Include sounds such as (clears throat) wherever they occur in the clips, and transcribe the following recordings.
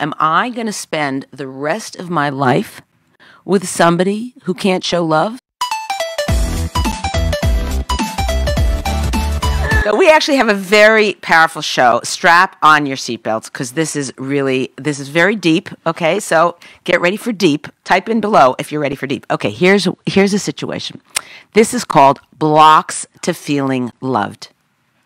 am I going to spend the rest of my life with somebody who can't show love? So we actually have a very powerful show. Strap on your seatbelts because this is really this is very deep. Okay, so get ready for deep. Type in below if you're ready for deep. Okay, here's here's a situation. This is called blocks to feeling loved.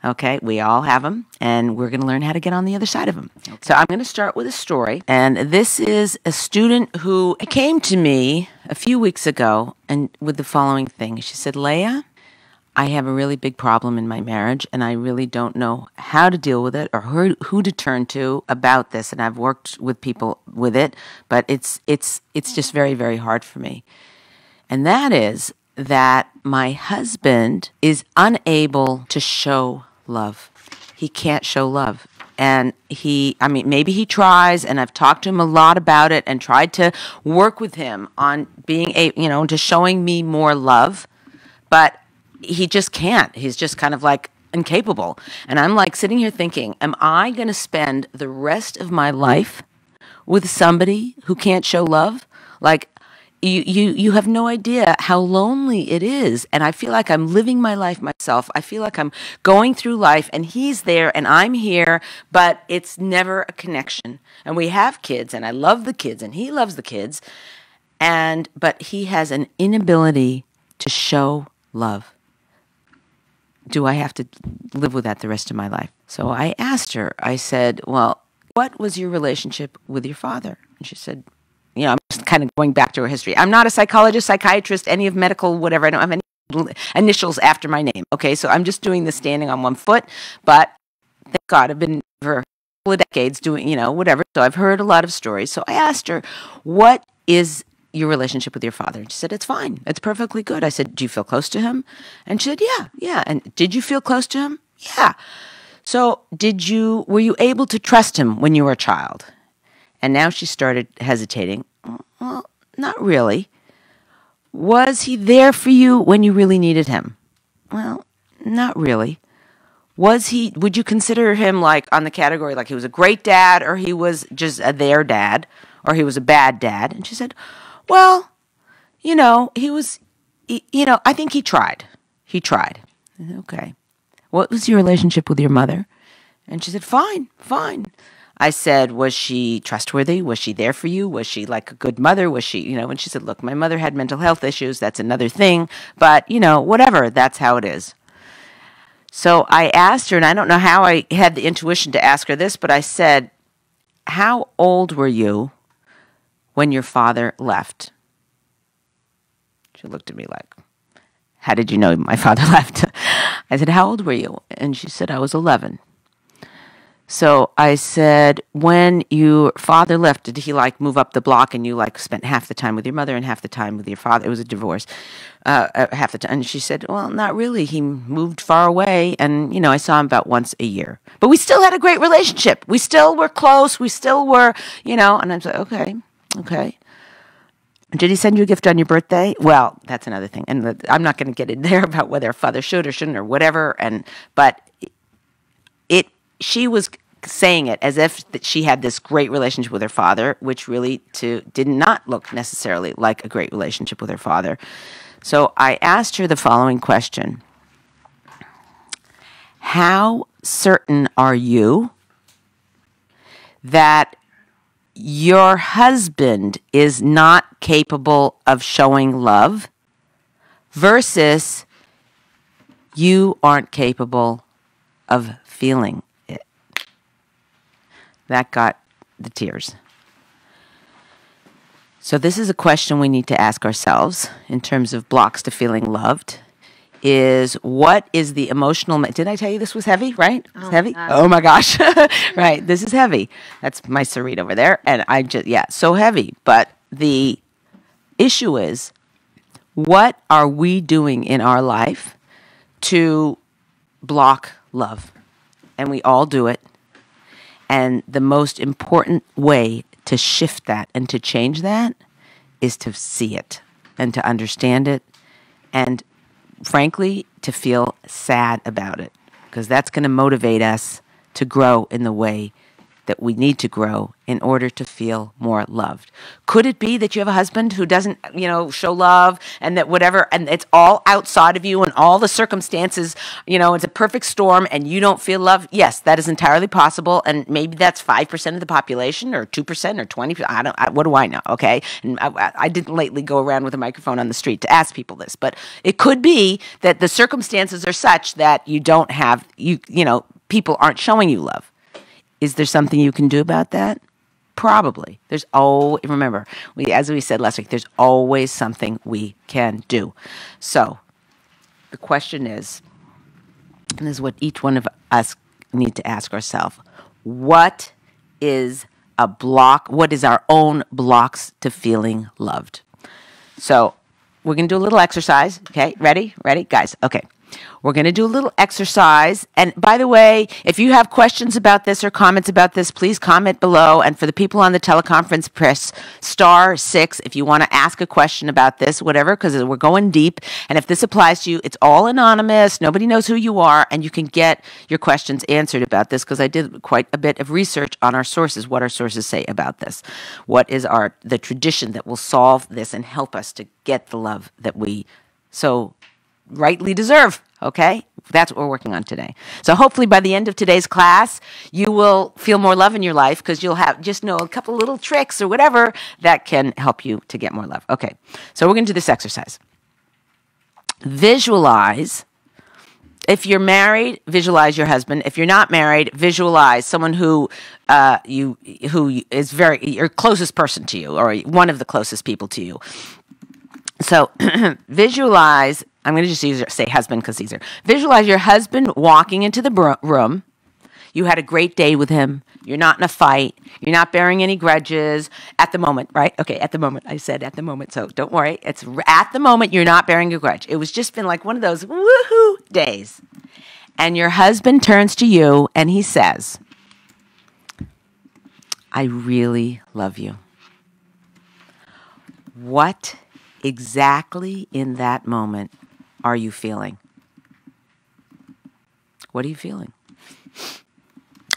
Okay, we all have them, and we're going to learn how to get on the other side of them. Okay. So I'm going to start with a story, and this is a student who came to me a few weeks ago and with the following thing. She said, "Leah." I have a really big problem in my marriage, and I really don't know how to deal with it or who, who to turn to about this. And I've worked with people with it, but it's it's it's just very very hard for me. And that is that my husband is unable to show love. He can't show love. And he, I mean, maybe he tries, and I've talked to him a lot about it and tried to work with him on being a, you know, to showing me more love. But he just can't. He's just kind of like incapable. And I'm like sitting here thinking, am I going to spend the rest of my life with somebody who can't show love? Like you you you have no idea how lonely it is and I feel like I'm living my life myself. I feel like I'm going through life and he's there and I'm here, but it's never a connection. And we have kids and I love the kids and he loves the kids. And but he has an inability to show love do I have to live with that the rest of my life? So I asked her, I said, Well, what was your relationship with your father? And she said, You know, I'm just kind of going back to her history. I'm not a psychologist, psychiatrist, any of medical, whatever. I don't have any initials after my name. Okay, so I'm just doing this standing on one foot. But thank God I've been for a couple of decades doing, you know, whatever. So I've heard a lot of stories. So I asked her, What is your relationship with your father? And she said, It's fine. It's perfectly good. I said, Do you feel close to him? And she said, Yeah, yeah. And did you feel close to him? Yeah. So did you were you able to trust him when you were a child? And now she started hesitating. Well, not really. Was he there for you when you really needed him? Well, not really. Was he would you consider him like on the category like he was a great dad or he was just a their dad or he was a bad dad? And she said, well, you know, he was, he, you know, I think he tried. He tried. Okay. What was your relationship with your mother? And she said, fine, fine. I said, was she trustworthy? Was she there for you? Was she like a good mother? Was she, you know, and she said, look, my mother had mental health issues. That's another thing. But, you know, whatever, that's how it is. So I asked her, and I don't know how I had the intuition to ask her this, but I said, how old were you when your father left? She looked at me like, How did you know my father (laughs) left? I said, How old were you? And she said, I was 11. So I said, when your father left, did he like move up the block and you like spent half the time with your mother and half the time with your father? It was a divorce, uh, uh half the time. And she said, well, not really. He moved far away, and you know, I saw him about once a year. But we still had a great relationship. We still were close. We still were, you know. And I was like, okay. Okay. Did he send you a gift on your birthday? Well, that's another thing, and I'm not going to get in (laughs) there about whether a father should or shouldn't or whatever. And but she was saying it as if that she had this great relationship with her father, which really to did not look necessarily like a great relationship with her father. So I asked her the following question: How certain are you that your husband is not capable of showing love versus you aren't capable of feeling. That got the tears. So, this is a question we need to ask ourselves in terms of blocks to feeling loved is what is the emotional did i tell you this was heavy right? Oh, heavy? Oh my gosh. (laughs) Right this is heavy. That's my Sarit over there and i just yeah so heavy. But the issue is what are we doing in our life to block love? And we all do it and the most important way to shift that and to change that is to see it and to understand it and frankly, to feel sad about it. Because that's going to motivate us to grow in the way that we need to grow in order to feel more loved. Could it be that you have a husband who doesn't, you know, show love and that whatever, and it's all outside of you and all the circumstances, you know, it's a perfect storm and you don't feel love? Yes, that is entirely possible. And maybe that's 5% of the population or 2% or 20. I don't, I, what do I know? Okay. And I, I didn't lately go around with a microphone on the street to ask people this, but it could be that the circumstances are such that you don't have, you, you know, people aren't showing you love. Is there something you can do about that? Probably. There's oh remember, we as we said last week, there's always something we can do. So the question is, and this is what each one of us need to ask ourselves, what is a block, what is our own blocks to feeling loved? So we're gonna do a little exercise. Okay, ready? Ready? Guys, okay. We're going to do a little exercise. And by the way, if you have questions about this or comments about this, please comment below. And for the people on the teleconference, press star six if you want to ask a question about this, whatever, because we're going deep. And if this applies to you, it's all anonymous. Nobody knows who you are. And you can get your questions answered about this because I did quite a bit of research on our sources, what our sources say about this. What is our the tradition that will solve this and help us to get the love that we so rightly deserve. Okay? That's what we're working on today. So hopefully by the end of today's class, you will feel more love in your life because you'll have just know a couple little tricks or whatever that can help you to get more love. Okay. So we're going to do this exercise. Visualize if you're married, visualize your husband. If you're not married, visualize someone who uh, you who is very your closest person to you, or one of the closest people to you. So (clears throat) visualize I'm going to just say husband because easier. Visualize your husband walking into the room. You had a great day with him. You're not in a fight. You're not bearing any grudges at the moment, right? Okay, at the moment. I said at the moment, so don't worry. It's at the moment you're not bearing a grudge. It was just been like one of those woohoo days. And your husband turns to you and he says, I really love you. What exactly in that moment are you feeling? What are you feeling?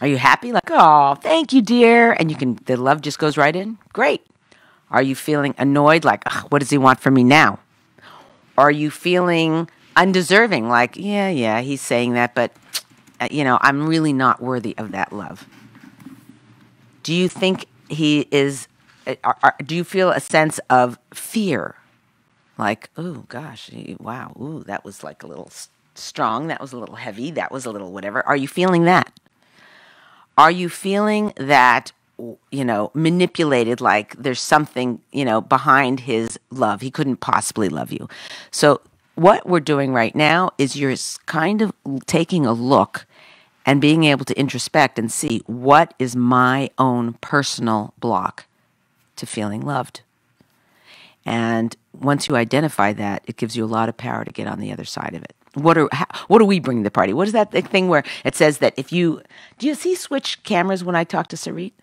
Are you happy? Like, oh, thank you, dear. And you can, the love just goes right in? Great. Are you feeling annoyed? Like, what does he want from me now? Are you feeling undeserving? Like, yeah, yeah, he's saying that, but, uh, you know, I'm really not worthy of that love. Do you think he is, uh, are, are, do you feel a sense of fear like, oh gosh, wow, ooh, that was like a little strong, that was a little heavy, that was a little whatever. Are you feeling that? Are you feeling that you know, manipulated like there's something, you know, behind his love. He couldn't possibly love you. So, what we're doing right now is you're kind of taking a look and being able to introspect and see what is my own personal block to feeling loved. And once you identify that, it gives you a lot of power to get on the other side of it. What are how, what do we bring to the party? What is that thing where it says that if you do you see switch cameras when I talk to Sarit?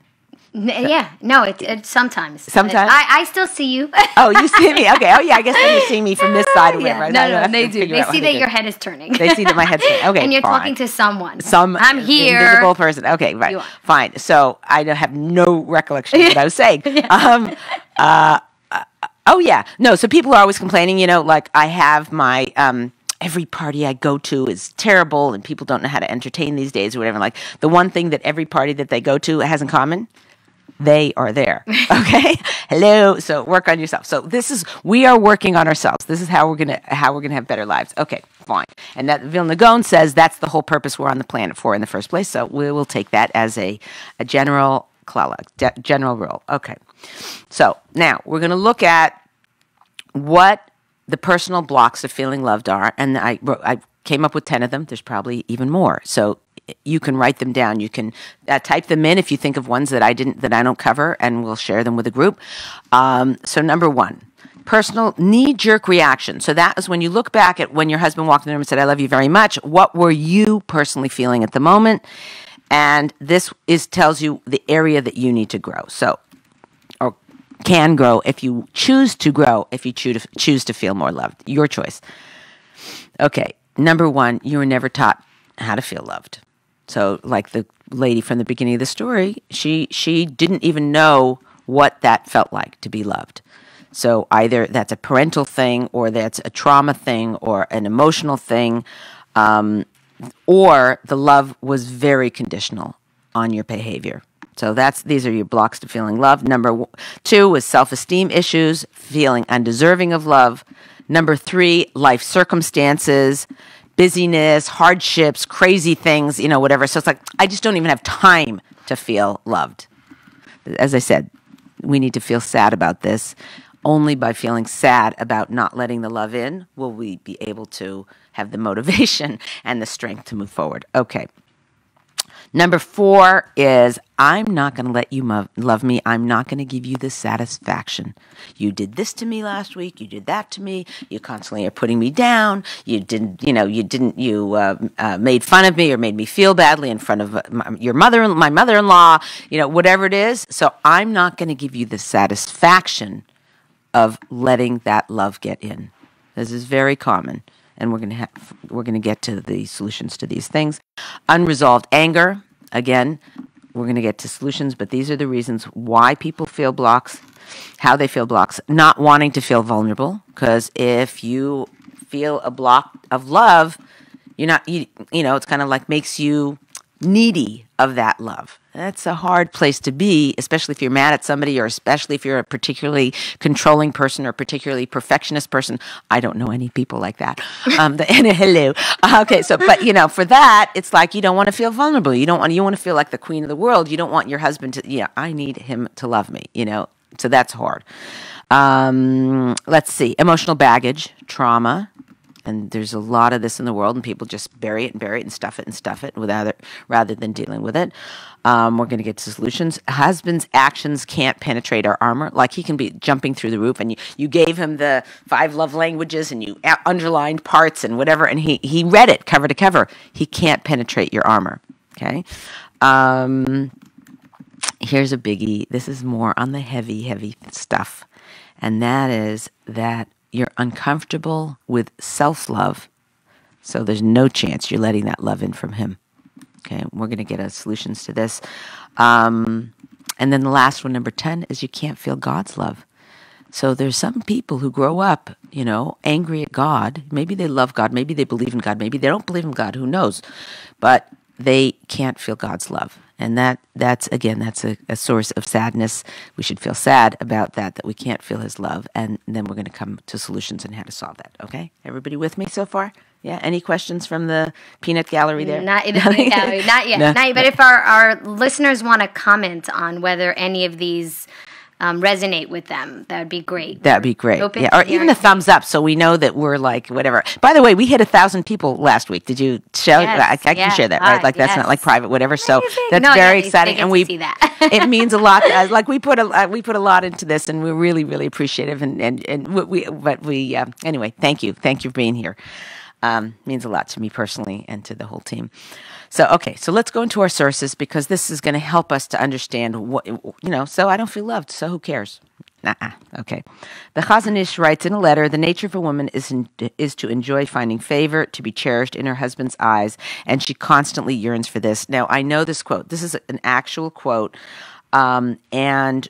N- yeah, no, it, it sometimes. Sometimes I, I still see you. (laughs) oh, you see me? Okay. Oh, yeah. I guess then you see me from this side or whatever. Yeah. No, no, they (laughs) do. They see that your head is turning. They see that my head's (laughs) turning. Okay, and you're fine. talking to someone. Some I'm here. Invisible person. Okay, right. Fine. So I have no recollection of what I was saying. yeah. Um. Uh. Oh yeah, no. So people are always complaining. You know, like I have my um, every party I go to is terrible, and people don't know how to entertain these days or whatever. Like the one thing that every party that they go to has in common, they are there. (laughs) Okay, hello. So work on yourself. So this is we are working on ourselves. This is how we're gonna how we're gonna have better lives. Okay, fine. And that Vilna Gaon says that's the whole purpose we're on the planet for in the first place. So we will take that as a a general klala, general rule. Okay. So now we're going to look at what the personal blocks of feeling loved are, and I I came up with ten of them. There's probably even more. So you can write them down. You can uh, type them in if you think of ones that I didn't that I don't cover, and we'll share them with the group. Um, so number one. Personal knee jerk reaction. So that is when you look back at when your husband walked in the room and said, I love you very much. What were you personally feeling at the moment? and this is tells you the area that you need to grow. So, can grow if you choose to grow, if you choose to, choose to feel more loved. Your choice. Okay, number one, you were never taught how to feel loved. So, like the lady from the beginning of the story, she she didn't even know what that felt like to be loved. So either that's a parental thing, or that's a trauma thing, or an emotional thing, um, or the love was very conditional on your behavior. So that's these are your blocks to feeling love. Number two was self-esteem issues, feeling undeserving of love. Number three, life circumstances, busyness, hardships, crazy things, you know, whatever. So it's like I just don't even have time to feel loved. As I said, we need to feel sad about this. Only by feeling sad about not letting the love in will we be able to have the (laughs) motivation and the strength to move forward. Okay. Number four is I'm not going to let you mo- love me. I'm not going to give you the satisfaction. You did this to me last week. You did that to me. You constantly are putting me down. You didn't, you know, you didn't, you uh, uh, made fun of me or made me feel badly in front of uh, my, your mother, my mother in law, you know, whatever it is. So I'm not going to give you the satisfaction of letting that love get in. This is very common and we're going to have we're going to get to the solutions to these things. Unresolved anger, again, we're going to get to solutions, but these are the reasons why people feel blocks, how they feel blocks, not wanting to feel vulnerable because if you feel a block of love, you're not you, you know, it's kind of like makes you needy of that love. That's a hard place to be, especially if you're mad at somebody or especially if you're a particularly controlling person or particularly perfectionist person. I don't know any people like that. (laughs) Um, the, (laughs) hello. Okay, so, but you know, for that, it's like you don't want to feel vulnerable. You don't want, you want to feel like the queen of the world. You don't want your husband to, yeah, I need him to love me, you know, so that's hard. Um, let's see, emotional baggage, trauma, and there's a lot of this in the world, and people just bury it and bury it and stuff it and stuff it without it, rather than dealing with it. Um, we're going to get to solutions. Husband's actions can't penetrate our armor. Like he can be jumping through the roof, and you, you gave him the five love languages, and you underlined parts and whatever, and he he read it cover to cover. He can't penetrate your armor. Okay. Um, here's a biggie. This is more on the heavy, heavy stuff, and that is that you're uncomfortable with self love, so there's no chance you're letting that love in from Him. Okay, we're going to get a solutions to this. Um, and then the last one, number 10, is you can't feel God's love. So there's some people who grow up, you know, angry at God. Maybe they love God. Maybe they believe in God. Maybe they don't believe in God. Who knows? But they can't feel God's love. And that that's again that's a, a source of sadness. We should feel sad about that that we can't feel his love. And then we're going to come to solutions and how to solve that. Okay? Everybody with me so far? Yeah. Any questions from the peanut gallery there? Not (laughs) the peanut gallery. Not yet. no. Not yet. But if our, our listeners want to comment on whether any of these um, resonate with them. That would be great. That'd be great. yeah, or even a thumbs up, so we know that we're like whatever. By the way, we hit a thousand people last week. Did you show? Yes, I, I can share that, right? Like that's not like private, whatever. So that's no, very exciting, and we (laughs) it means a lot. (laughs) Uh, like we put a uh, we put a lot into this, and we're really really appreciative. And and and we but we uh, anyway. Thank you, thank you for being here. Um, means a lot to me personally and to the whole team. So, okay, so let's go into our sources because this is going to help us to understand what, you know, so I don't feel loved, so who cares? Nah, okay. The Chazon Ish writes in a letter The nature of a woman is, in, is to enjoy finding favor, to be cherished in her husband's eyes, and she constantly yearns for this. Now, I know this quote. This is an actual quote. Um, and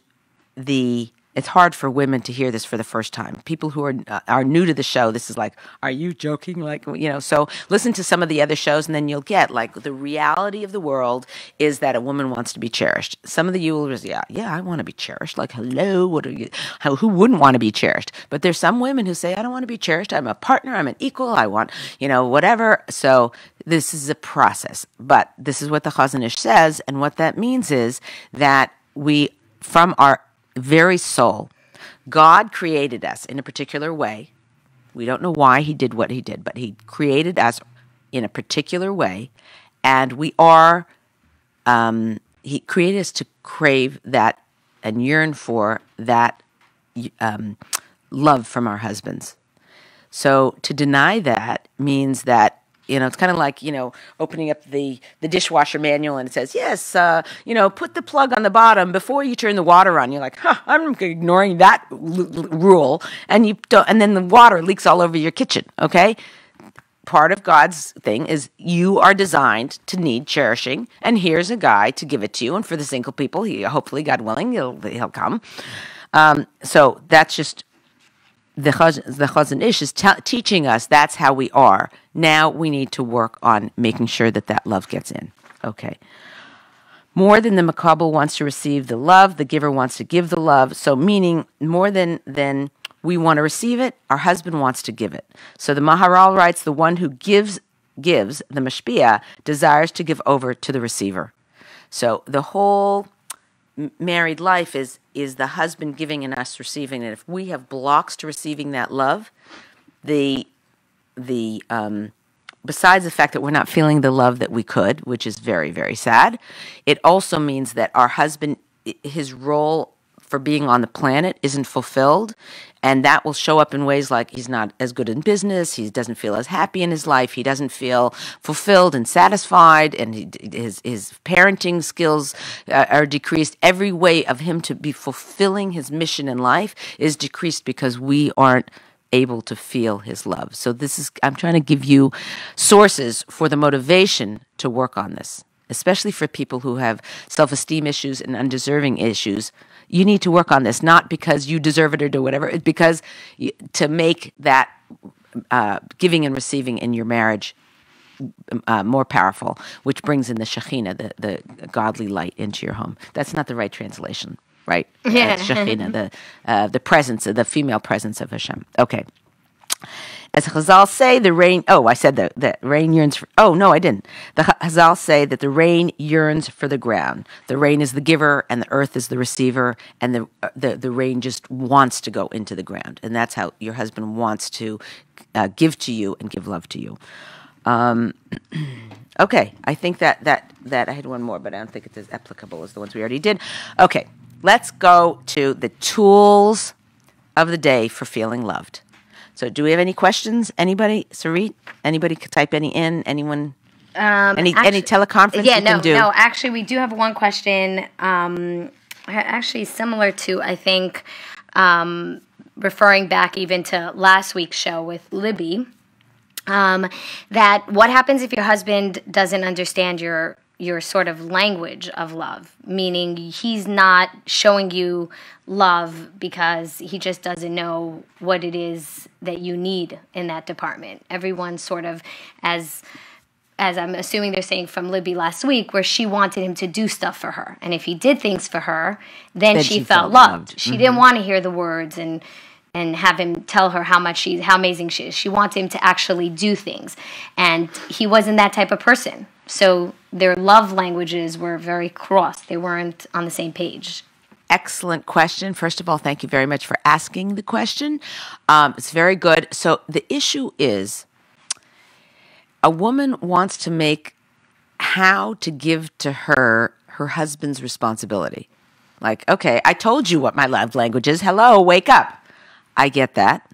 the it's hard for women to hear this for the first time. People who are uh, are new to the show, this is like, are you joking? Like, you know. So listen to some of the other shows, and then you'll get like the reality of the world is that a woman wants to be cherished. Some of the you will yeah, yeah, I want to be cherished. Like, hello, what are you? How, who wouldn't want to be cherished? But there's some women who say, I don't want to be cherished. I'm a partner. I'm an equal. I want, you know, whatever. So this is a process. But this is what the Chazon Ish says, and what that means is that we from our very soul. God created us in a particular way. We don't know why he did what he did, but he created us in a particular way. And we are, um, he created us to crave that and yearn for that um, love from our husbands. So to deny that means that you know, it's kind of like you know opening up the the dishwasher manual and it says yes, uh, you know, put the plug on the bottom before you turn the water on. You're like, huh, I'm ignoring that rule, and you don't, and then the water leaks all over your kitchen. Okay, part of God's thing is you are designed to need cherishing, and here's a guy to give it to you. And for the single people, he hopefully, God willing, he'll he'll come. Um, so that's just the Chazon Ish is t- teaching us that's how we are. Now we need to work on making sure that that love gets in. Okay. More than the makabel wants to receive the love, the giver wants to give the love. So meaning more than than we want to receive it, our husband wants to give it. So the Maharal writes, the one who gives gives the mashpia desires to give over to the receiver. So the whole married life is is the husband giving and us receiving. And if we have blocks to receiving that love the the um, besides the fact that we're not feeling the love that we could which is very very sad it also means that our husband his role for being on the planet isn't fulfilled and that will show up in ways like he's not as good in business he doesn't feel as happy in his life he doesn't feel fulfilled and satisfied and he, his his parenting skills uh, are decreased. Every way of him to be fulfilling his mission in life is decreased because we aren't able to feel his love. So this is i'm trying to give you sources for the motivation to work on this especially for people who have self-esteem issues and undeserving issues you need to work on this, not because you deserve it or do whatever, it's because you, to make that uh, giving and receiving in your marriage uh, more powerful, which brings in the Shekhinah, the, the godly light, into your home. That's not the right translation, right? Yeah. Shekhinah, the, uh, the presence, of the female presence of Hashem. Okay. As Chazal say, the rain. Oh, I said that the rain yearns. For, oh no, I didn't. The Chazal say that the rain yearns for the ground. The rain is the giver, and the earth is the receiver, and the uh, the the rain just wants to go into the ground, and that's how your husband wants to uh, give to you and give love to you. Um, (clears throat) okay, I think that that that I had one more, but I don't think it's as applicable as the ones we already did. Okay, let's go to the tools of the day for feeling loved. So, do we have any questions? Anybody, Sarit? Anybody could type any in? Anyone? Um, any actually, any teleconference? Yeah, no, no. Actually, we do have one question. Um, actually, similar to I think, um, referring back even to last week's show with Libby. Um, that what happens if your husband doesn't understand your your sort of language of love, meaning he's not showing you love because he just doesn't know what it is that you need in that department. Everyone sort of as as I'm assuming they're saying from Libby last week, where she wanted him to do stuff for her. And if he did things for her, then, then she, she, felt, felt loved. loved. She mm-hmm. didn't want to hear the words and and have him tell her how much she's how amazing she is. She wanted him to actually do things. And he wasn't that type of person. So their love languages were very crossed. They weren't on the same page. Excellent question. First of all, thank you very much for asking the question. Um, it's very good. So the issue is a woman wants to make how to give to her her husband's responsibility. Like, okay, I told you what my love language is. Hello, wake up. I get that.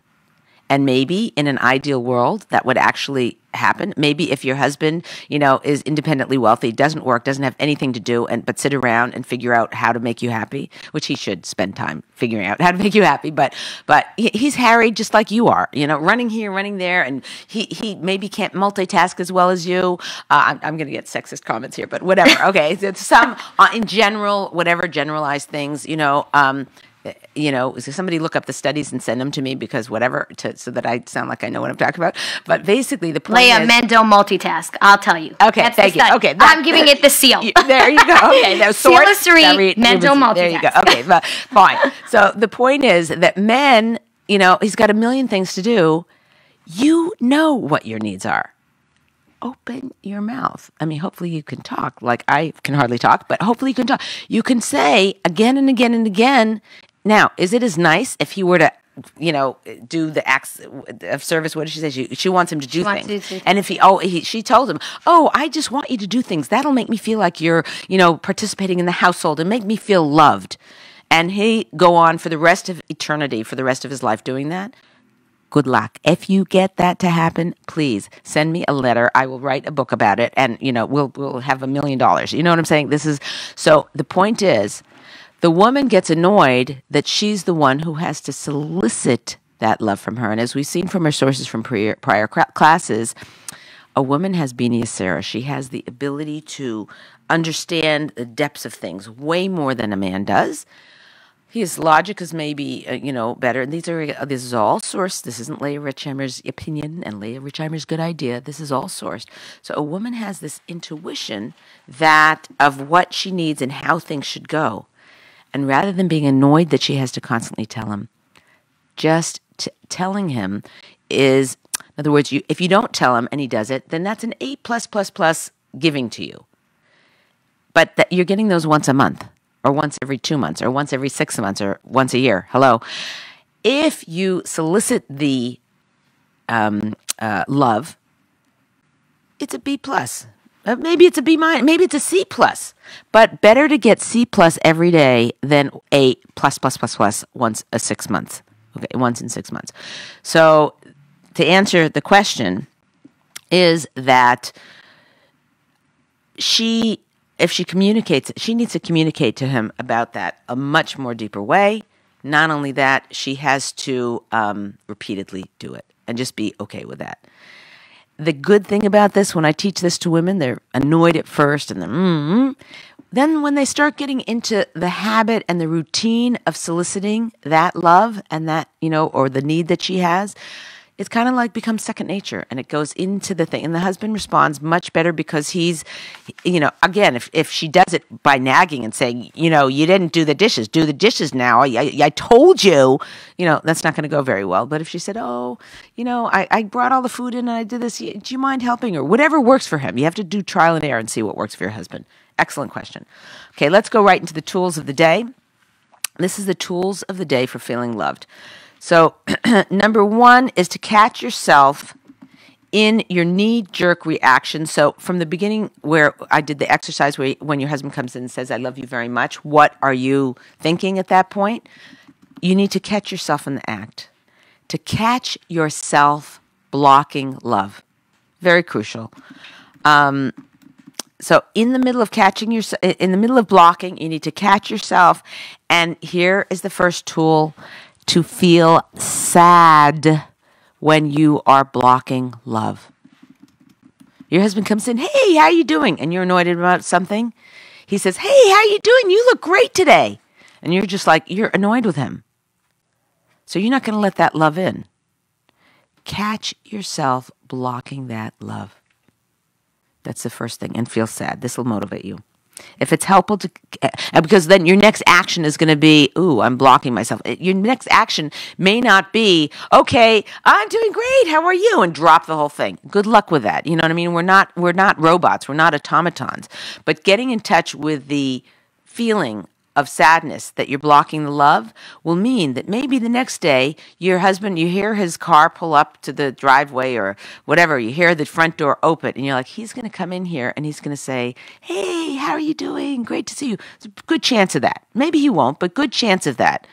And maybe in an ideal world, that would actually happen. Maybe if your husband, you know, is independently wealthy, doesn't work, doesn't have anything to do, and but sit around and figure out how to make you happy, which he should spend time figuring out how to make you happy. But but he's harried just like you are, you know, running here, running there, and he he maybe can't multitask as well as you. Uh, I'm, I'm going to get sexist comments here, but whatever. Okay, (laughs) some uh, in general, whatever generalized things, you know. Um, you know, somebody look up the studies and send them to me because whatever, to, so that I sound like I know what I'm talking about. But basically, the point Leah, is, men don't multitask. I'll tell you. Okay, That's thank you. Okay, that, I'm giving it the seal. (laughs) there you go. Okay, (laughs) now seal of three. Men don't multitask. There you go. Okay, but (laughs) fine. So the point is that men, you know, he's got a million things to do. You know what your needs are open your mouth. I mean, hopefully you can talk. Like I can hardly talk, but hopefully you can talk. You can say again and again and again, now, is it as nice if he were to you know, do the acts of service. What did she say? She, she wants him to do she things. To, and if he, oh, he, she told him, oh, I just want you to do things. That'll make me feel like you're, you know, participating in the household and make me feel loved. And he go on for the rest of eternity, for the rest of his life doing that. Good luck. If you get that to happen, please send me a letter. I will write a book about it, and you know, we'll we'll have a million dollars. You know what I'm saying? This is so. The point is the woman gets annoyed that she's the one who has to solicit that love from her. And as we've seen from our sources from prior, prior classes, a woman has Bini Sarah. She has the ability to understand the depths of things way more than a man does. His logic is maybe, uh, you know, better. And these are uh, this is all sourced. This isn't Leah Richeimer's opinion and Leah Richeimer's good idea. This is all sourced. So a woman has this intuition that of what she needs and how things should go. And rather than being annoyed that she has to constantly tell him, just telling him is, in other words, you, if you don't tell him and he does it, then that's an A plus plus plus giving to you. But that you're getting those once a month or once every two months or once every six months or once a year. Hello. If you solicit the um, uh, love, it's a B plus. Uh, maybe it's a B minus. Maybe it's a C plus. But better to get C plus every day than a plus plus plus plus once a six months. Okay, once in six months. So to answer the question is that she if she communicates, she needs to communicate to him about that a much more deeper way. Not only that, she has to um, repeatedly do it and just be okay with that. The good thing about this, when I teach this to women, they're annoyed at first and then, mm-hmm. then when they start getting into the habit and the routine of soliciting that love and that, you know, or the need that she has, it's kind of like becomes second nature and it goes into the thing. And the husband responds much better because he's you know again if, if she does it by nagging and saying you know you didn't do the dishes do the dishes now. I, I, I told you you know that's not going to go very well. But if she said oh you know I, I brought all the food in and i did this do you mind helping? or whatever works for him. You have to do trial and error and see what works for your husband. Excellent question. Okay let's go right into the tools of the day. This is the tools of the day for feeling loved so, (clears throat) number one is to catch yourself in your knee jerk reaction. So, from the beginning, where I did the exercise where when your husband comes in and says, I love you very much, what are you thinking at that point? You need to catch yourself in the act, to catch yourself blocking love. Very crucial. Um, so in the middle of catching yourself in the middle of blocking you need to catch yourself and here is the first tool to feel sad when you are blocking love. Your husband comes in, "Hey, how you doing?" and you're annoyed about something. He says, "Hey, how you doing? You look great today." And you're just like you're annoyed with him. So you're not going to let that love in. Catch yourself blocking that love. That's the first thing and feel sad. This will motivate you. If it's helpful to, uh, because then your next action is going to be, ooh, I'm blocking myself. Your next action may not be, okay, I'm doing great. How are you? And drop the whole thing. Good luck with that. You know what I mean? We're not, we're not robots. We're not automatons. But getting in touch with the feeling of sadness that you're blocking the love will mean that maybe the next day your husband you hear his car pull up to the driveway or whatever you hear the front door open and you're like he's going to come in here and he's going to say hey how are you doing great to see you good chance of that maybe he won't but good chance of that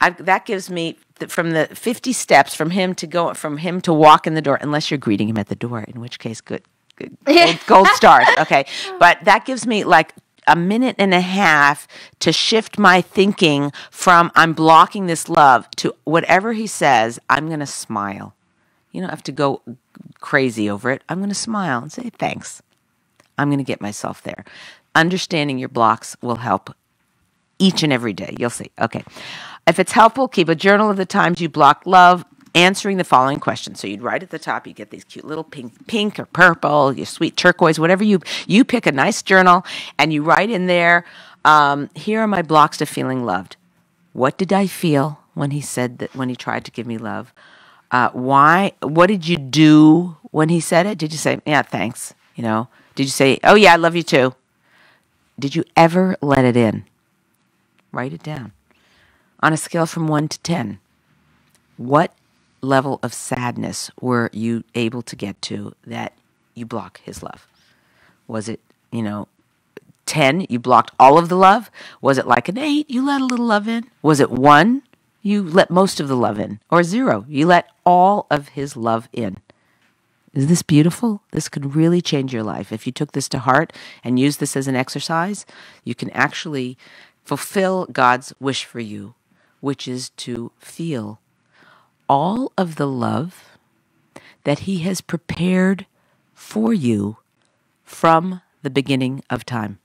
I, that gives me from the 50 steps from him to go from him to walk in the door unless you're greeting him at the door in which case good (laughs) gold, gold stars. Okay. But that gives me like a minute and a half to shift my thinking from I'm blocking this love to whatever he says, I'm going to smile. You don't have to go crazy over it. I'm going to smile and say thanks. I'm going to get myself there. Understanding your blocks will help each and every day. You'll see. Okay. If it's helpful, keep a journal of the times you block love, answering the following questions. So you'd write at the top, you get these cute little pink, pink or purple, your sweet turquoise, whatever you you pick a nice journal, and you write in there. Um, here are my blocks to feeling loved. What did I feel when he said that? When he tried to give me love? Uh, why? What did you do when he said it? Did you say, "Yeah, thanks"? You know? Did you say, "Oh yeah, I love you too"? Did you ever let it in? Write it down on a scale from one to ten. What level of sadness were you able to get to that you block his love? Was it, you know, 10, you blocked all of the love? Was it like an 8, you let a little love in? Was it 1, you let most of the love in? Or 0, you let all of his love in? Is this beautiful? This could really change your life. If you took this to heart and use this as an exercise, you can actually fulfill God's wish for you, which is to feel all of the love that He has prepared for you from the beginning of time.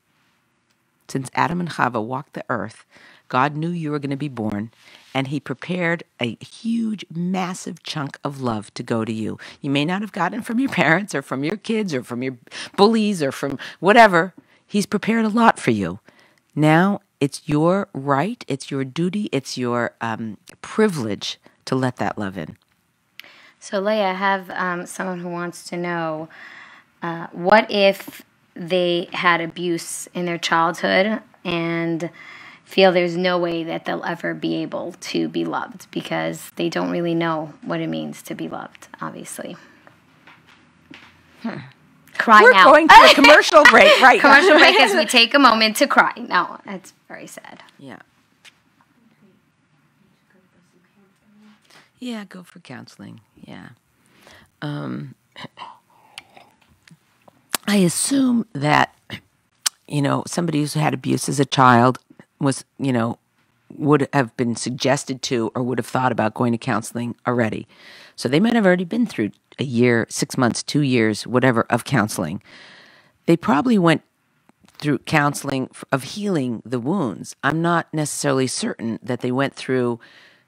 Since Adam and Chava walked the earth, God knew you were going to be born, and He prepared a huge, massive chunk of love to go to you. You may not have gotten from your parents, or from your kids, or from your bullies, or from whatever. He's prepared a lot for you. Now it's your right, it's your duty, it's your um, privilege to let that love in. So, Leah, I have um, someone who wants to know uh, what if they had abuse in their childhood and feel there's no way that they'll ever be able to be loved because they don't really know what it means to be loved, obviously. Hmm. Cry We're now. going to a (laughs) commercial break, right? Commercial break as we take a moment to cry. No, that's very sad. Yeah. Yeah, go for counseling. Yeah. Um, I assume that, you know, somebody who's had abuse as a child was, you know, would have been suggested to or would have thought about going to counseling already. So they might have already been through a year, six months, two years, whatever, of counseling. They probably went through counseling of healing the wounds. I'm not necessarily certain that they went through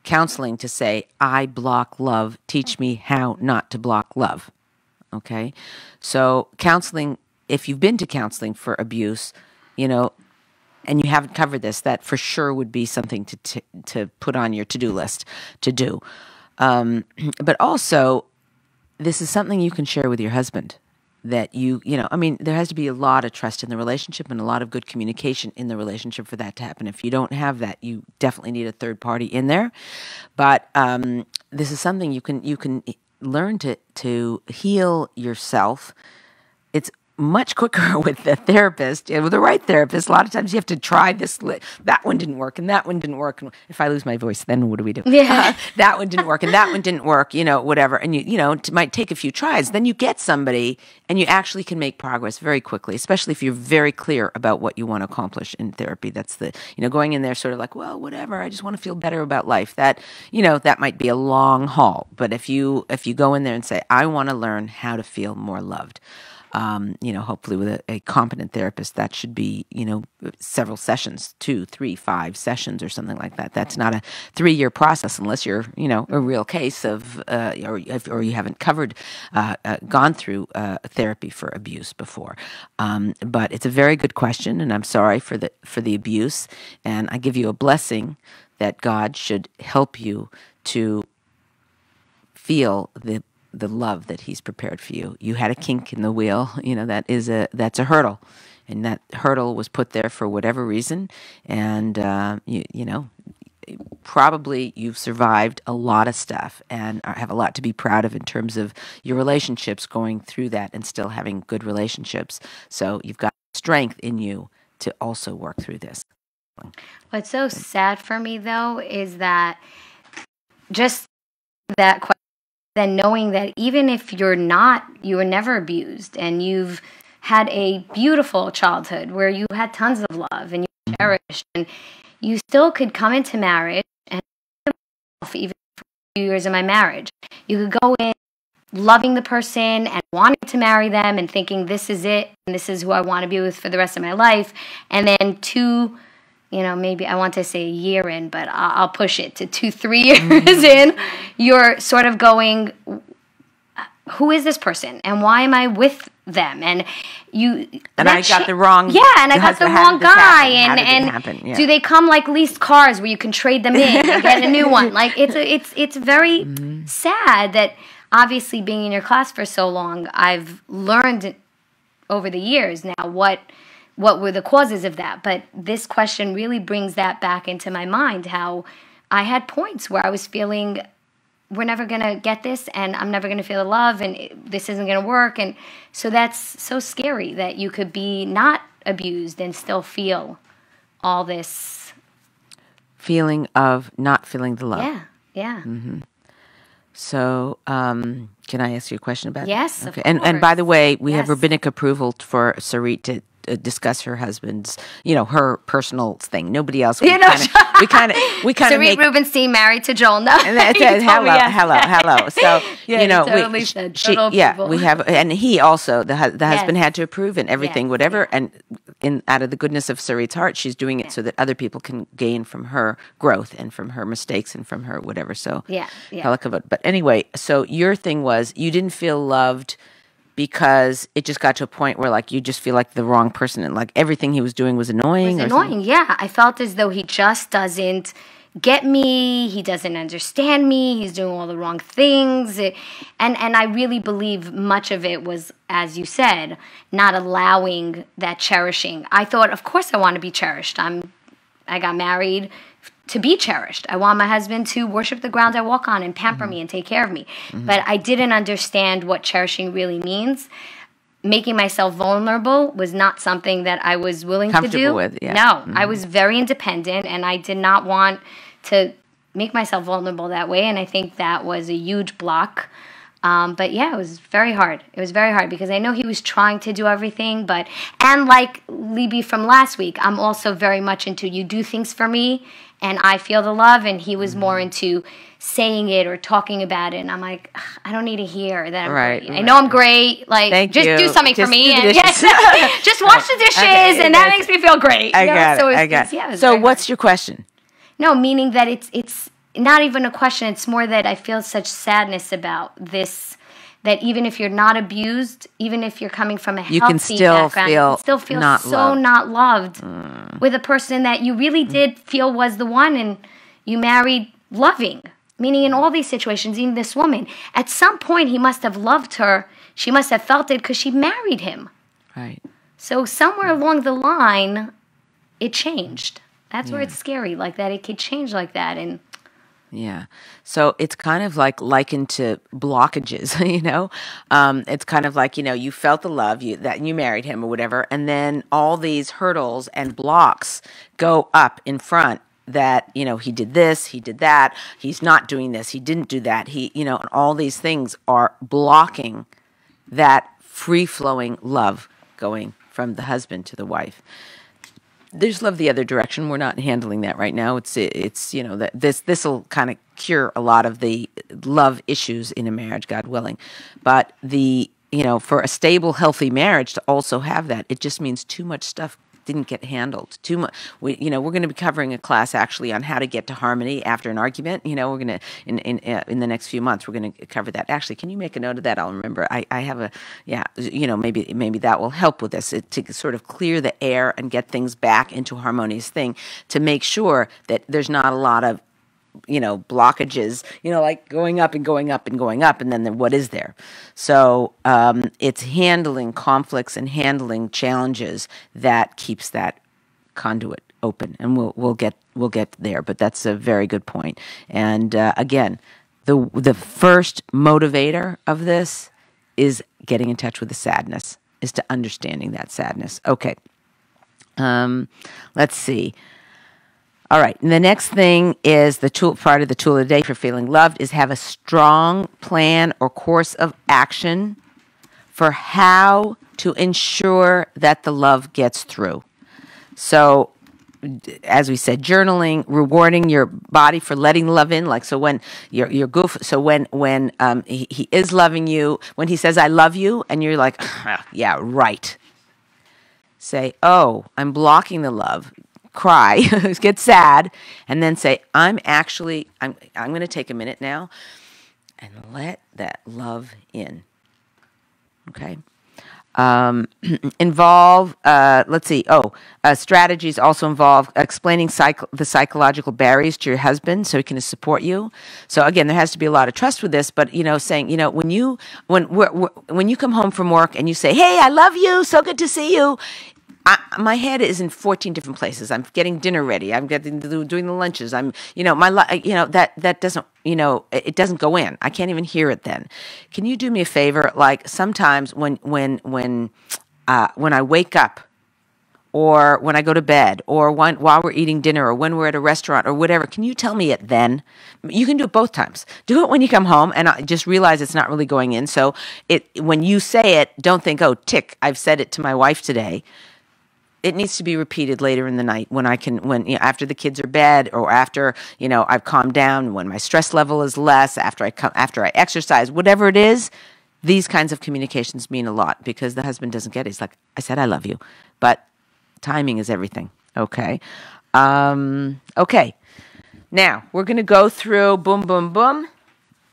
counseling to say, I block love, teach me how not to block love. Okay. So, counseling, if you've been to counseling for abuse, you know, and you haven't covered this, that for sure would be something to, to, to put on your to do list to do. Um, (clears throat) but also, this is something you can share with your husband that you you know i mean there has to be a lot of trust in the relationship and a lot of good communication in the relationship for that to happen. If you don't have that you definitely need a third party in there. But um, this is something you can you can learn to to heal yourself. It's much quicker (laughs) with the therapist and with the right therapist. A lot of times you have to try this. Li- that one didn't work, and that one didn't work. And if I lose my voice, then what do we do? Yeah. (laughs) that one didn't work, and that one didn't work. You know, whatever. And you, you know, it might take a few tries. Then you get somebody, and you actually can make progress very quickly. Especially if you're very clear about what you want to accomplish in therapy. That's the you know going in there sort of like, well, whatever. I just want to feel better about life. That you know that might be a long haul. But if you if you go in there and say, I want to learn how to feel more loved um, you know, hopefully with a, a, competent therapist, that should be, you know, several sessions, two, three, five sessions or something like that. That's not a three year process unless you're, you know, a real case of, uh, or, or you haven't covered, uh, uh, gone through uh, therapy for abuse before. Um, but it's a very good question, and I'm sorry for the, for the abuse. And I give you a blessing that God should help you to feel the the love that he's prepared for you. You had a kink in the wheel, you know, that is a that's a hurdle. And that hurdle was put there for whatever reason and uh, you you know, probably you've survived a lot of stuff and have a lot to be proud of in terms of your relationships going through that and still having good relationships. So you've got strength in you to also work through this. What's so sad for me though is that just that question then knowing that even if you're not, you were never abused and you've had a beautiful childhood where you had tons of love and you cherished, and you still could come into marriage and even for a few years of my marriage, you could go in loving the person and wanting to marry them and thinking this is it. And this is who I want to be with for the rest of my life, and then two you know, maybe I want to say a year in, but I'll, push it to two, three (laughs) years mm-hmm. in, you're sort of going, who is this person and why am I with them? And you and I got the wrong yeah, and I got the wrong guy. And and yeah. do they come like leased cars where you can trade them in and get a new one? (laughs) Like it's a, it's it's very mm-hmm. sad that obviously being in your class for so long, I've learned over the years now what what were the causes of that. But this question really brings that back into my mind how I had points where I was feeling we're never going to get this and I'm never going to feel the love and this isn't going to work. And so that's so scary that you could be not abused and still feel all this feeling of not feeling the love. Yeah, yeah. Mm-hmm. So, um, can I ask you a question about yes, that? Okay. and and by the way, we yes. have rabbinic approval for Sarit to Uh, discuss her husband's, you know, her personal thing. Nobody else. You We know, kinda, we kind of (laughs) we kind of Sarit Rubenstein married to Joel. No, and that, (laughs) that- hello, hello, hello. So (laughs) Yeah, you you know, totally we, said she, total yeah, people. we have, and he also the the husband Yes. had to approve and everything, Yes, whatever, and in out of the goodness of Sarit's heart, she's doing it so that other people can gain from her growth and from her mistakes and from her whatever. So Yeah, yeah. But anyway, so your thing was you didn't feel loved because it just got to a point where like you just feel like the wrong person and like everything he was doing was annoying. Something? annoying. Yeah, I felt as though he just doesn't get me. He doesn't understand me. He's doing all the wrong things, It- and and I really believe much of it was, as you said, not allowing that cherishing. I thought, of course, I want to be cherished. I'm, I got married to be cherished. I want my husband to worship the ground I walk on and pamper mm-hmm. me and take care of me. Mm-hmm. But I didn't understand what cherishing really means. Making myself vulnerable was not something that I was willing to Comfortable do. with, yeah. No, I mm-hmm. was very independent and I did not want to make myself vulnerable that way. And I think that was a huge block. Um, but yeah, it was very hard. It was very hard because I know he was trying to do everything, but and like Libby from last week, I'm also very much into you do things for me and I feel the love, and he was more mm-hmm. into saying it or talking about it, and I'm like, I don't need to hear that. I'm Right, great. I know I'm great. Like, Thank just you. do something Just for me, and yes, (laughs) just wash the (laughs) dishes, Okay, and that makes me feel great. I you know? got so it. I got yeah, it. So what's your question? no, meaning that it's it's not even a question. It's more that I feel such sadness about this. That even if you're not abused, even if you're coming from a You healthy can still background, you can still feel not so loved. Mm. not loved with a person that you really did feel was the one, and you married loving. Meaning, in all these situations, even this woman, at some point, he must have loved her. She must have felt it because she married him. Right. So somewhere along the line, it changed. That's where it's scary, like that. It could change like that, and Yeah. So it's kind of like likened to blockages, (laughs) you know? Um, it's kind of like, you know, you felt the love, you that you married him or whatever, and then all these hurdles and blocks go up in front that, you know, he did this, he did that, he's not doing this, he didn't do that. He, you know, and all these things are blocking that free flowing love going from the husband to the wife there's love the other direction. We're not handling that right now. It's it's you know that this this will kind of cure a lot of the love issues in a marriage, God willing. But the you know for a stable, healthy marriage to also have that, it just means too much stuff didn't get handled. Too much. We you know we're going to be covering a class actually on how to get to harmony after an argument. You know we're going to in in uh, in the next few months we're going to cover that. Actually, can you make a note of that? I'll remember. I I have a yeah you know maybe maybe that will help with this it, to sort of clear the air and get things back into harmonious thing to make sure that there's not a lot of you know blockages you know like going up and going up and going up and then the, what is there? So um, it's handling conflicts and handling challenges that keeps that conduit open and we'll we'll get we'll get there but that's a very good point. And uh, again the the first motivator of this is getting in touch with the sadness is to understanding that sadness. Okay. Um, let's see all right. And the next thing is the tool part of the tool of the day for feeling loved is have a strong plan or course of action for how to ensure that the love gets through. So as we said, journaling, rewarding your body for letting love in. Like so, when you're you're goof. So when when um, he, he is loving you, when he says "I love you," and you're like, "Yeah, right." Say, "Oh, I'm blocking the love." Cry, (laughs) get sad, and then say, "I'm actually I'm I'm going to take a minute now and let that love in." Okay um, (clears throat) involve uh, let's see oh uh, strategies also involve explaining psych- the psychological barriers to your husband so he can support you so again there has to be a lot of trust with this but you know saying you know when you when when you come home from work and you say hey i love you so good to see you I, my head is in 14 different places. I'm getting dinner ready. I'm getting doing the lunches. I'm, you know, my, you know, that, that doesn't, you know, it it doesn't go in. I can't even hear it then. Can you do me a favor? Like sometimes when, when, when, uh, when I wake up or when I go to bed or when, while we're eating dinner or when we're at a restaurant or whatever, can you tell me it then? You can do it both times. Do it when you come home and I just realize it's not really going in. So it, when you say it, don't think, oh, tick, I've said it to my wife today it needs to be repeated later in the night when I can, when you know, after the kids are bed or after you know I've calmed down, when my stress level is less, after I come, after I exercise, whatever it is. These kinds of communications mean a lot because the husband doesn't get it. He's like, I said I love you, but timing is everything. Okay, um, okay. Now we're going to go through boom, boom, boom.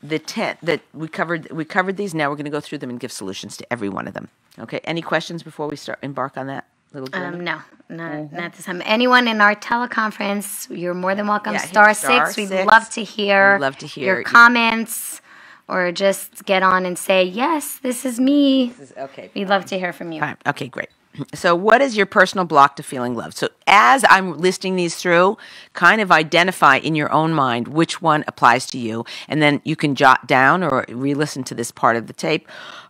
The ten that we covered. We covered these. Now we're going to go through them and give solutions to every one of them. Okay. Any questions before we start embark on that little journey? Um, no, not, not this time. Anyone in our teleconference, you're more than welcome. Yeah, star, star six. We'd love to hear. We'd love to hear your you. comments, or just get on and say, "Yes, this is me." okay. We'd love to hear from you. Right. Okay, great. So, what is your personal block to feeling loved? So, as I'm listing these through, kind of identify in your own mind which one applies to you, and then you can jot down or re-listen to this part of the tape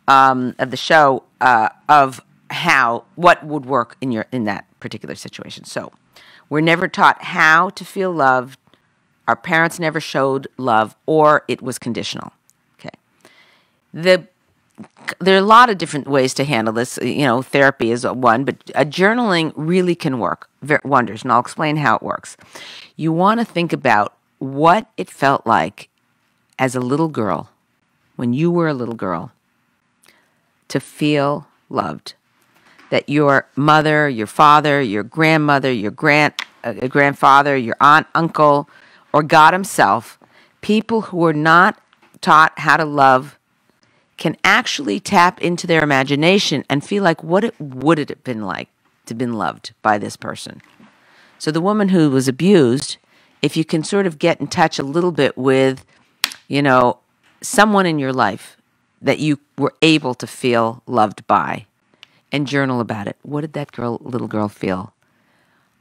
um, of the show uh, of how what would work in your in that particular situation. So, we're never taught how to feel loved. Our parents never showed love, or it was conditional. Okay. The there are a lot of different ways to handle this. You know, therapy is one, but a journaling really can work wonders, and I'll explain how it works. You want to think about what it felt like as a little girl, when you were a little girl, to feel loved. That your mother, your father, your grandmother, your grand uh, grandfather, your aunt, uncle, or God Himself, people who were not taught how to love can actually tap into their imagination and feel like what it would it have been like to have been loved by this person. So the woman who was abused, if you can sort of get in touch a little bit with, you know, someone in your life that you were able to feel loved by and journal about it. What did that girl little girl feel?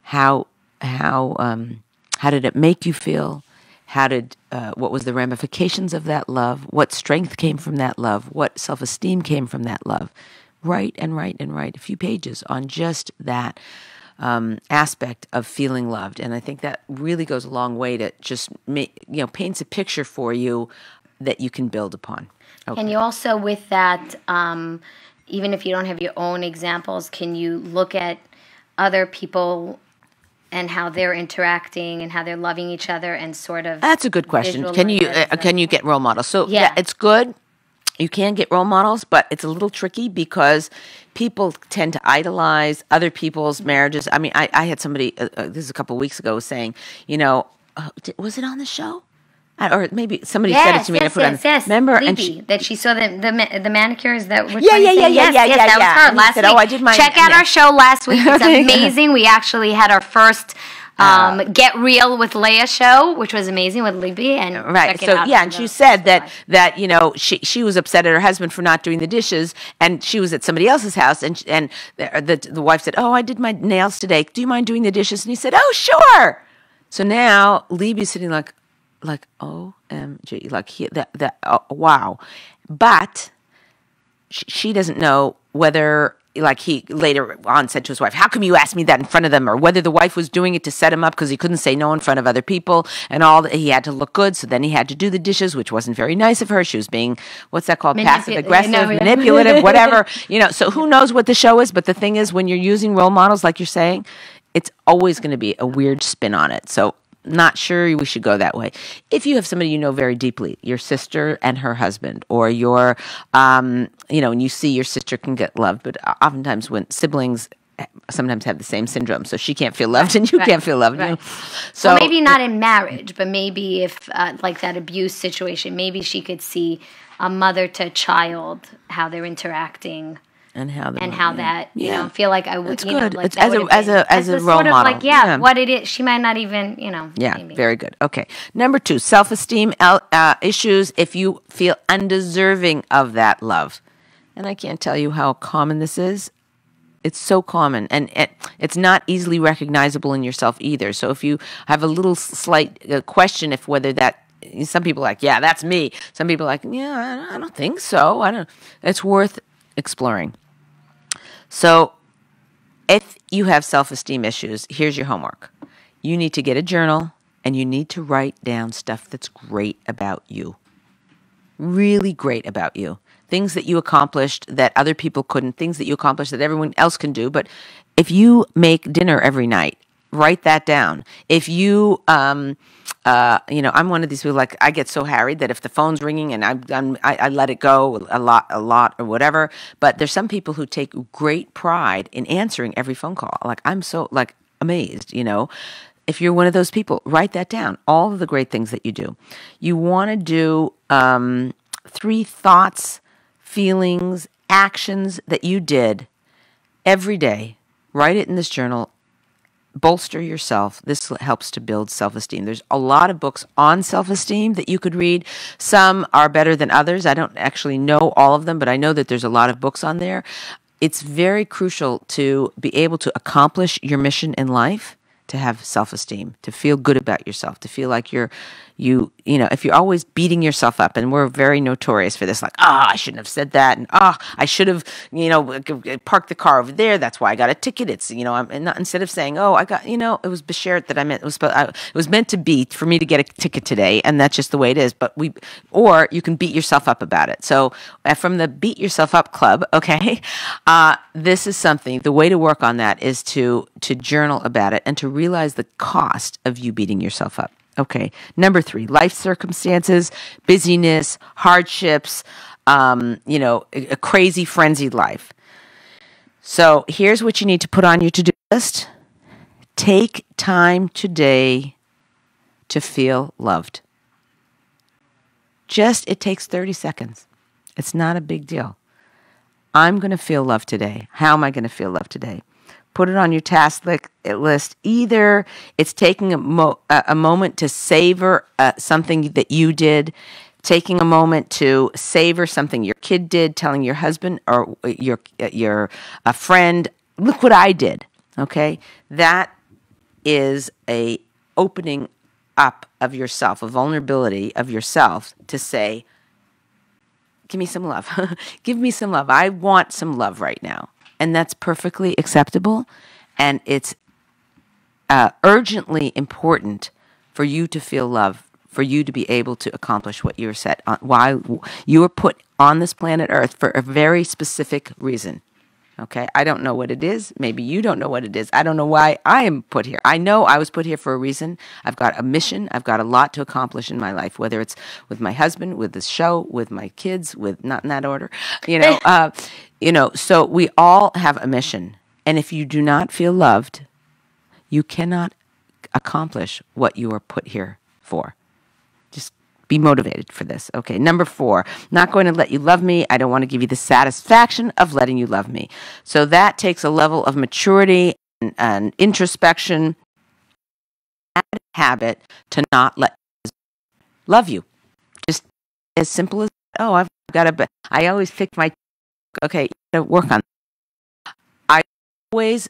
How how um how did it make you feel? How did uh, what was the ramifications of that love? What strength came from that love? What self esteem came from that love? Write and write and write a few pages on just that um, aspect of feeling loved, and I think that really goes a long way to just make, you know paints a picture for you that you can build upon. Okay. Can you also, with that, um, even if you don't have your own examples, can you look at other people and how they're interacting and how they're loving each other and sort of? That's a good question. Can you uh, can you get role models? So yeah. Yeah. it's good. You can get role models, but it's a little tricky because people tend to idolize other people's marriages. I mean, I, I had somebody uh, uh, this is a couple of weeks ago saying, you know, uh, was it on the show? Or maybe somebody said it to me. and I put it on- yes, yes. Remember? and she, that she saw the the, ma- the manicures that were Yeah, yeah, yeah, yeah, yes, yeah, yes, yeah, that yeah. was her last said, week. "Oh, I did mine- Check out yeah." our show last week. It's (laughs) amazing. We actually had our first um, Get Real with Leah show, which was amazing with Libby. And right check it so yeah and she said that that you know she she was upset at her husband for not doing the dishes and she was at somebody else's house and and the the, the wife said oh i did my nails today do you mind doing the dishes and he said oh sure so now libby's sitting like like omg like he that that oh, wow. But she, she doesn't know whether like he later on said to his wife how come you asked me that in front of them? Or whether the wife was doing it to set him up because he couldn't say no in front of other people and all that he had to look good. So then he had to do the dishes which wasn't very nice of her. She was being what's that called? Manipu- passive aggressive no, yeah. manipulative (laughs) whatever. You know so who knows what the show is but the thing is when you're using role models like you're saying it's always going to be a weird spin on it. So not sure we should go that way. If you have somebody you know very deeply, your sister and her husband, or your, um, you know, and you see your sister can get loved, but oftentimes when siblings sometimes have the same syndrome, so she can't feel loved and you Right, can't feel loved. right. So well, maybe not in marriage, but maybe if uh, like that abuse situation, maybe she could see a mother to child how they're interacting and how and how that you know feel like I would That's you know good. like It's as a- as a- been- as a role sort of model. like yeah, Yeah. what it is she might not even you know Yeah, maybe. very good. Okay. Number two, self esteem uh, issues if you feel undeserving of that love. And I can't tell you how common this is. It's so common and it, it's not easily recognizable in yourself either. So if you have a little slight uh, question if whether that some people are like, yeah, that's me. Some people are like, yeah, I- I don't think so. I don't. It's worth exploring. So if you have self esteem issues, here's your homework. You need to get a journal and you need to write down stuff that's great about you. Really great about you. things that you accomplished that other people couldn't, things that you accomplished that everyone else can do. But if you make dinner every night, write that down. If you, um, uh, you know, I'm one of these people like I get so harried that if the phone's ringing and I'm, I'm I, I let it go a lot, a lot or whatever. But there's some people who take great pride in answering every phone call. Like I'm so like amazed, you know. If you're one of those people, write that down. All of the great things that you do. You want to do um, three thoughts, feelings, actions that you did every day. Write it in this journal bolster yourself. This helps to build self esteem. There's a lot of books on self esteem that you could read. Some are better than others. I don't actually know all of them, but I know that there's a lot of books on there. It's very crucial to be able to accomplish your mission in life to have self-esteem, to feel good about yourself, to feel like you're you you know if you're always beating yourself up and we're very notorious for this like ah oh, i shouldn't have said that and ah oh, i should have you know parked the car over there. That's why i got a ticket. It's you know i'm not, instead of saying oh i got you know it was beshert that i meant it was I, it was meant to be for me to get a ticket today and that's just the way it is but we or you can beat yourself up about it. So uh, from the beat yourself up club (laughs) okay uh, this is something the way to work on that is to to journal about it and to realize the cost of you beating yourself up Okay. Number three, life circumstances, busyness, hardships, um, you know, a, a crazy, frenzied life. So here's what you need to put on your to do list take time today to feel loved. Just, it takes 30 seconds. It's not a big deal. I'm going to feel loved today. How am I going to feel loved today? Put it on your task list. Either it's taking a, mo- a moment to savor uh, something that you did, taking a moment to savor something your kid did, telling your husband or your your a friend, look what I did. Okay, that is a opening up of yourself, a vulnerability of yourself to say, "Give me some love. (laughs) Give me some love. I want some love right now." And that's perfectly acceptable. And it's uh, urgently important for you to feel love, for you to be able to accomplish what you're set on. Why you were put on this planet Earth for a very specific reason. Okay, I don't know what it is. Maybe you don't know what it is. I don't know why I am put here. I know I was put here for a reason. I've got a mission. I've got a lot to accomplish in my life, whether it's with my husband, with this show, with my kids, with not in that order. You know, (laughs) uh, you know. So we all have a mission, and if you do not feel loved, you cannot accomplish what you are put here for be motivated for this. Okay, number four, not going to let you love me. I don't want to give you the satisfaction of letting you love me. So that takes a level of maturity and, and introspection, habit to not let love you. Just as simple as, oh, I've got to, I always pick my, okay, to work on. I always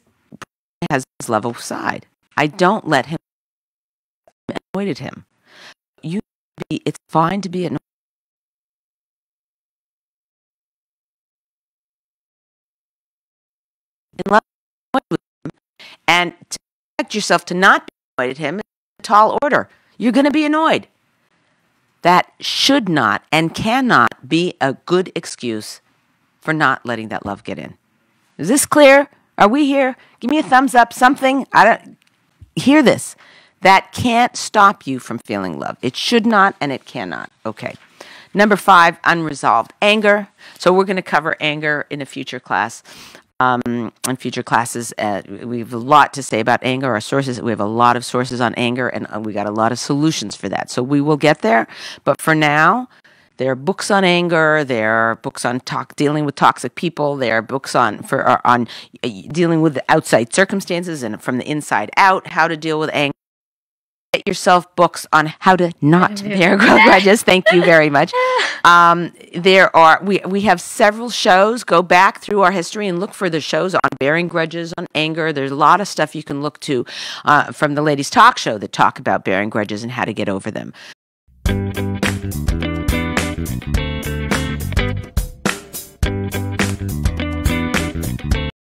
has his level side. I don't let him annoyed at him. Be it's fine to be annoyed. In love with him and to expect yourself to not be annoyed at him is a tall order. You're going to be annoyed. That should not and cannot be a good excuse for not letting that love get in. Is this clear? Are we here? Give me a thumbs up, something. I don't hear this. That can't stop you from feeling love. It should not and it cannot. Okay. Number five, unresolved anger. So we're going to cover anger in a future class. Um, in future classes, uh, we have a lot to say about anger. Our sources, we have a lot of sources on anger, and uh, we got a lot of solutions for that. So we will get there. But for now, there are books on anger. There are books on talk, dealing with toxic people. There are books on for uh, on uh, dealing with outside circumstances and from the inside out, how to deal with anger get yourself books on how to not (laughs) bear grudges. Thank you very much. (laughs) Um, there are we we have several shows. Go back through our history and look for the shows on bearing grudges, on anger. There's a lot of stuff you can look to uh, from the ladies' talk show that talk about bearing grudges and how to get over them.